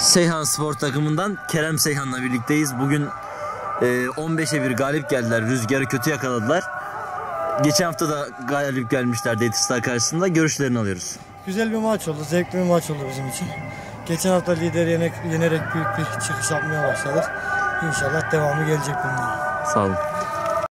Seyhan Spor takımından Kerem Seyhan'la birlikteyiz. Bugün 15'e bir galip geldiler. Rüzgarı kötü yakaladılar. Geçen hafta da galip gelmişler. Etistar karşısında. Görüşlerini alıyoruz. Güzel bir maç oldu, zevkli bir maç oldu bizim için. Geçen hafta lider yenerek, yenerek büyük bir çıkış yapmaya başladık. İnşallah devamı gelecek bundan. Sağ olun.